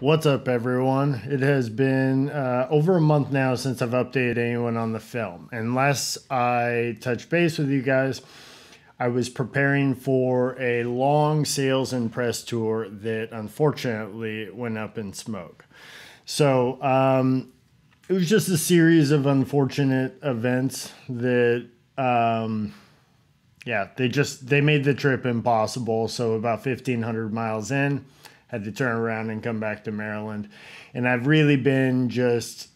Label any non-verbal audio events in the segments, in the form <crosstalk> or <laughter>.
What's up, everyone? It has been uh, over a month now since I've updated anyone on the film. Unless I touch base with you guys, I was preparing for a long sales and press tour that unfortunately went up in smoke. So um, it was just a series of unfortunate events that, um, yeah, they just they made the trip impossible. So about fifteen hundred miles in had to turn around and come back to Maryland. And I've really been just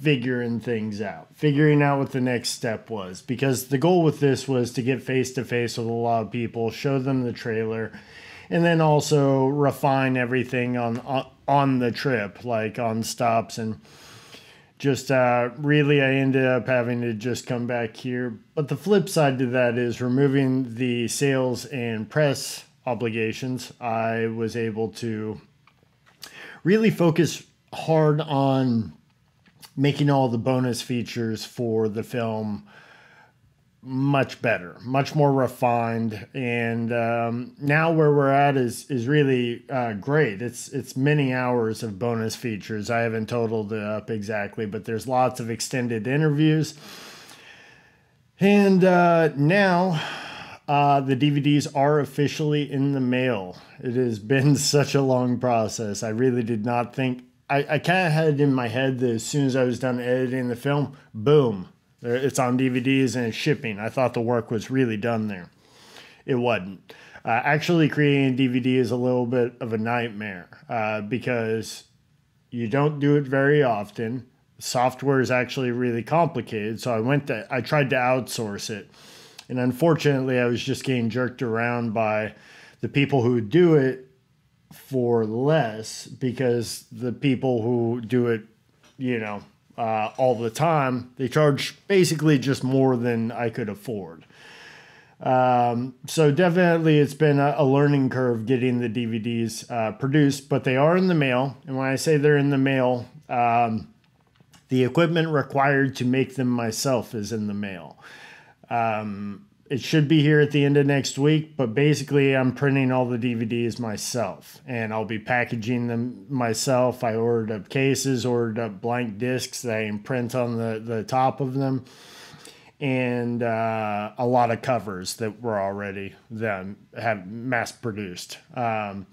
figuring things out, figuring out what the next step was. Because the goal with this was to get face to face with a lot of people, show them the trailer, and then also refine everything on on the trip, like on stops and just uh, really I ended up having to just come back here. But the flip side to that is removing the sales and press obligations, I was able to really focus hard on making all the bonus features for the film much better, much more refined, and um, now where we're at is is really uh, great. It's it's many hours of bonus features. I haven't totaled it up exactly, but there's lots of extended interviews, and uh, now uh, the DVDs are officially in the mail. It has been <laughs> such a long process. I really did not think. I, I kind of had it in my head that as soon as I was done editing the film, boom, it's on DVDs and it's shipping. I thought the work was really done there. It wasn't. Uh, actually, creating a DVD is a little bit of a nightmare uh, because you don't do it very often. Software is actually really complicated. So I went to, I tried to outsource it and unfortunately, I was just getting jerked around by the people who do it for less because the people who do it, you know, uh, all the time, they charge basically just more than I could afford. Um, so definitely, it's been a, a, learning curve getting the DVDs uh, produced, but they are in the mail. And when I say they're in the mail, um, the equipment required to make them myself is in the mail. Um, it should be here at the end of next week, but basically, I'm printing all the DVDs myself and I'll be packaging them myself. I ordered up cases, ordered up blank discs that I imprint on the, the top of them, and uh, a lot of covers that were already then have mass produced. Um,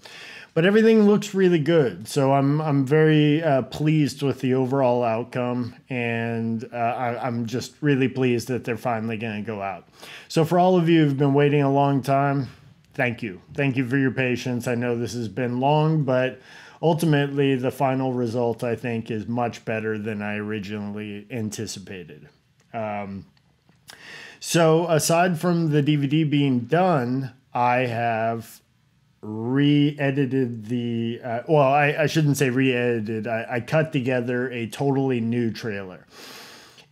but everything looks really good. So I'm I'm very uh, pleased with the overall outcome, and uh, I, am just really pleased that they're finally going to go out. So for all of you who've been waiting a long time, thank you, thank you for your patience. I know this has been long, but ultimately the final result I think is much better than I originally anticipated. Um, so aside from the DVD being done, I have re-edited the uh, well I, I shouldn't say re-edited I, I cut together a totally new trailer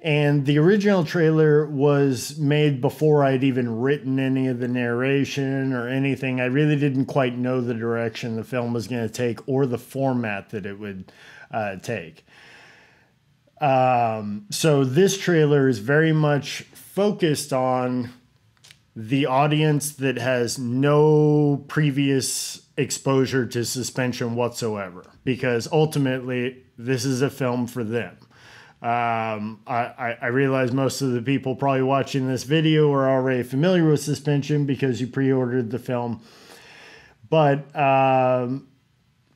and the original trailer was made before I'd even written any of the narration or anything. I really didn't quite know the direction the film was going to take or the format that it would uh, take. Um, so this trailer is very much focused on the audience that has no previous exposure to suspension whatsoever, because ultimately this is a film for them. Um, I, I realize most of the people probably watching this video are already familiar with suspension because you pre ordered the film. But um,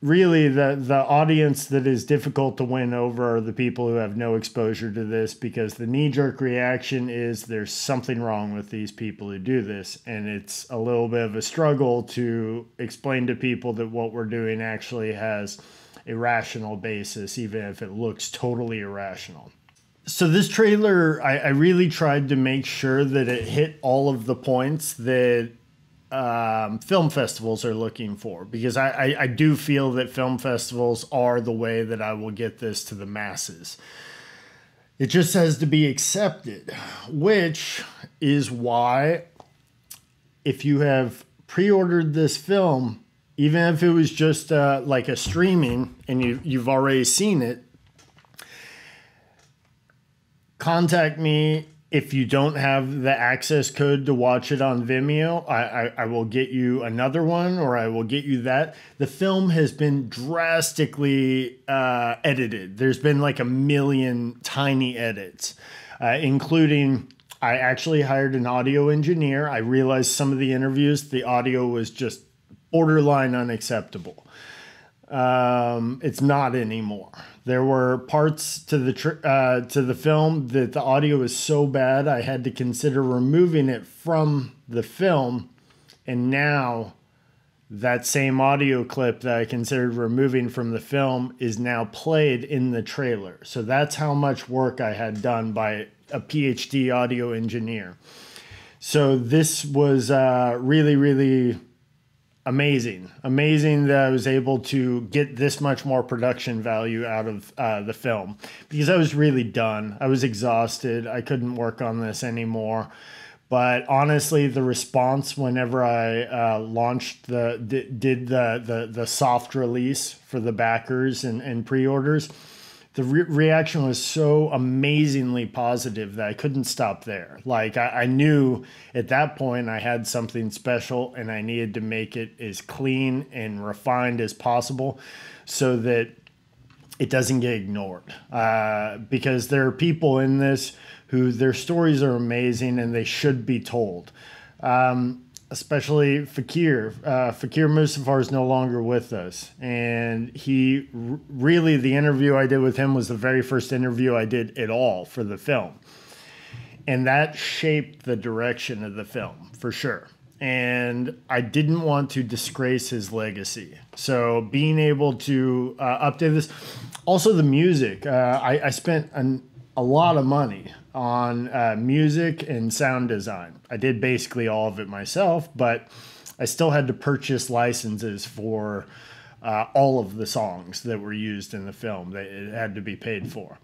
really the the audience that is difficult to win over are the people who have no exposure to this because the knee jerk reaction is there's something wrong with these people who do this. And it's a little bit of a struggle to explain to people that what we're doing actually has a rational basis even if it looks totally irrational. So this trailer I, I really tried to make sure that it hit all of the points that um, film festivals are looking for because I, I, I, do feel that film festivals are the way that I will get this to the masses. It just has to be accepted, which is why if you have pre ordered this film, even if it was just uh, like a streaming and you, you've already seen it, contact me if you don't have the access code to watch it on Vimeo, I, I, I, will get you another one or I will get you that. The film has been drastically uh, edited. There's been like a million tiny edits, uh, including I actually hired an audio engineer. I realized some of the interviews, the audio was just borderline unacceptable. Um, it's not anymore. There were parts to the tr- uh, to the film that the audio was so bad I had to consider removing it from the film, and now that same audio clip that I considered removing from the film is now played in the trailer. So that's how much work I had done by a PhD audio engineer. So this was uh, really, really amazing. Amazing that I was able to get this much more production value out of uh, the film because I was really done. I was exhausted. I couldn't work on this anymore. But honestly, the response whenever I uh, launched the did the, the the soft release for the backers and, and pre-orders, the re- reaction was so amazingly positive that I couldn't stop there. Like I, I, knew at that point I had something special and I needed to make it as clean and refined as possible so that it doesn't get ignored. Uh, because there are people in this who their stories are amazing and they should be told. Um, especially Fakir. Uh, Fakir Musafar is no longer with us, and he really the interview I did with him was the very first interview I did at all for the film, and that shaped the direction of the film for sure. And I didn't want to disgrace his legacy, so being able to uh, update this, also the music. Uh, I, I spent an, a lot of money on uh, music and sound design. I did basically all of it myself, but I still had to purchase licenses for uh, all of the songs that were used in the film. They, it had to be paid for.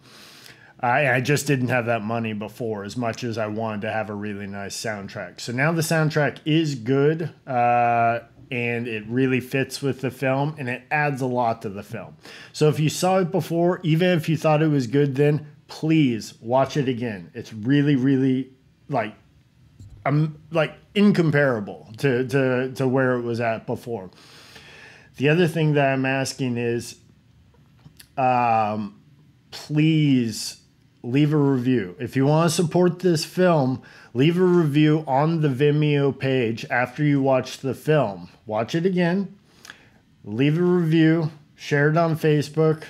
I, I just didn't have that money before as much as I wanted to have a really nice soundtrack. So now the soundtrack is good uh, and it really fits with the film and it adds a lot to the film. So if you saw it before, even if you thought it was good then, please watch it again. It's really, really like I'm like incomparable to, to, to where it was at before. The other thing that I'm asking is um, please leave a review. If you want to support this film, leave a review on the Vimeo page after you watch the film. Watch it again, leave a review, share it on Facebook,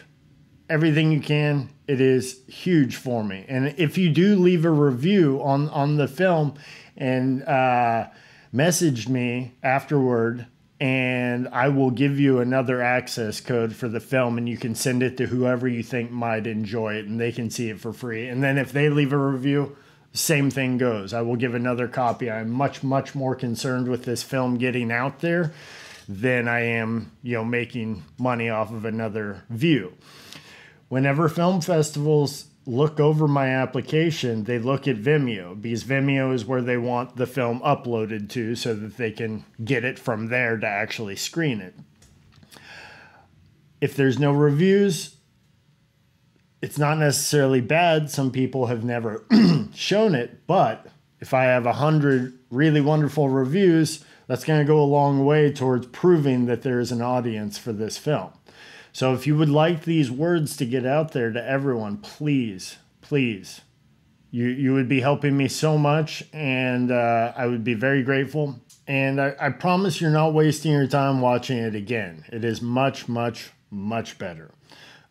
everything you can it is huge for me. And if you do leave a review on on the film and uh, message me afterward, and I will give you another access code for the film, and you can send it to whoever you think might enjoy it, and they can see it for free. And then if they leave a review, same thing goes. I will give another copy. I'm much much more concerned with this film getting out there than I am, you know, making money off of another view whenever film festivals look over my application, they look at Vimeo because Vimeo is where they want the film uploaded to so that they can get it from there to actually screen it. If there's no reviews, it's not necessarily bad. Some people have never <clears throat> shown it, but if I have a hundred really wonderful reviews, that's going to go a long way towards proving that there is an audience for this film. So if you would like these words to get out there to everyone, please, please, you, you would be helping me so much and uh, I would be very grateful. And I, I promise you're not wasting your time watching it again. It is much, much, much better.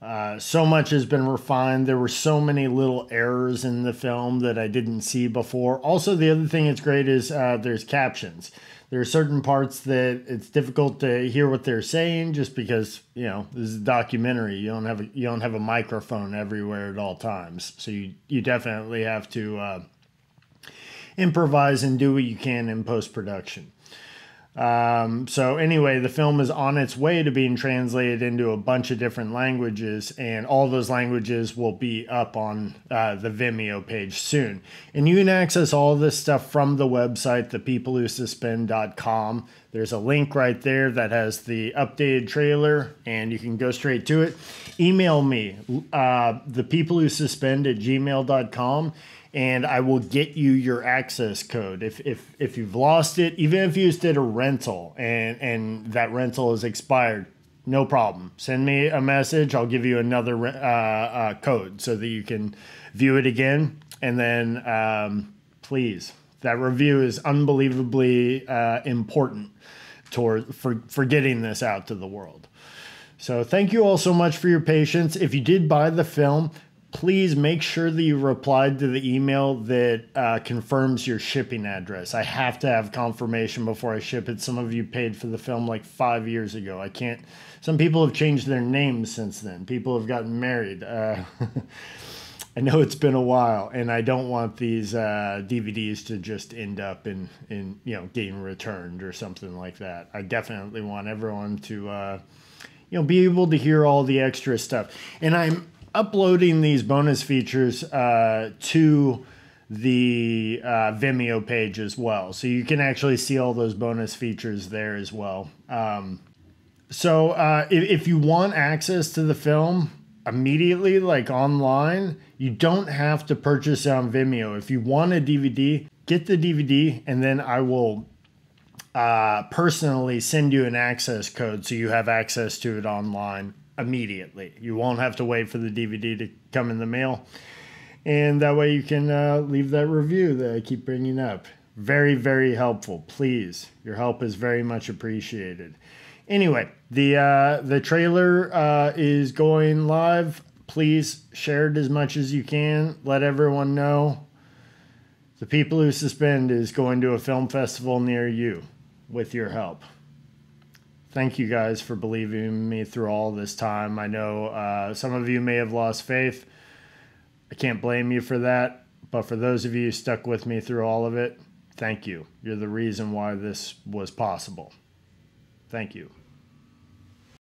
Uh, so much has been refined. There were so many little errors in the film that I didn't see before. Also, the other thing that's great is uh, there's captions there are certain parts that it's difficult to hear what they're saying just because you know this is a documentary you don't have a you don't have a microphone everywhere at all times so you you definitely have to uh, improvise and do what you can in post production um, so anyway, the film is on its way to being translated into a bunch of different languages, and all those languages will be up on uh, the Vimeo page soon. And you can access all this stuff from the website, thepeoplewhosuspend.com. There's a link right there that has the updated trailer, and you can go straight to it. Email me, uh, thepeoplewhosuspend at gmail.com and I will get you your access code. If if if you've lost it, even if you just did a rental and and that rental is expired, no problem. Send me a message. I'll give you another uh, uh, code so that you can view it again. And then um, please, that review is unbelievably uh, important toward for for getting this out to the world. So thank you all so much for your patience. If you did buy the film, please make sure that you replied to the email that uh, confirms your shipping address. I have to have confirmation before I ship it. Some of you paid for the film like five years ago. I can't. Some people have changed their names since then. People have gotten married. Uh, <laughs> I know it's been a while, and I don't want these uh, DVDs to just end up in, in you know getting returned or something like that. I definitely want everyone to uh, you know be able to hear all the extra stuff, and I'm uploading these bonus features uh, to the uh, Vimeo page as well. So you can actually see all those bonus features there as well. Um, so uh, if, if you want access to the film immediately, like online, you don't have to purchase it on Vimeo. If you want a DVD, get the DVD and then I will uh, personally send you an access code so you have access to it online immediately. You won't have to wait for the DVD to come in the mail. And that way you can uh, leave that review that I keep bringing up. Very, very helpful. Please, your help is very much appreciated. Anyway, the uh, the trailer uh, is going live. Please share it as much as you can. Let everyone know. The People Who Suspend is going to a film festival near you with your help thank you guys for believing me through all this time. I know uh, some of you may have lost faith. I can't blame you for that. But for those of you who stuck with me through all of it, thank you. You're the reason why this was possible. Thank you.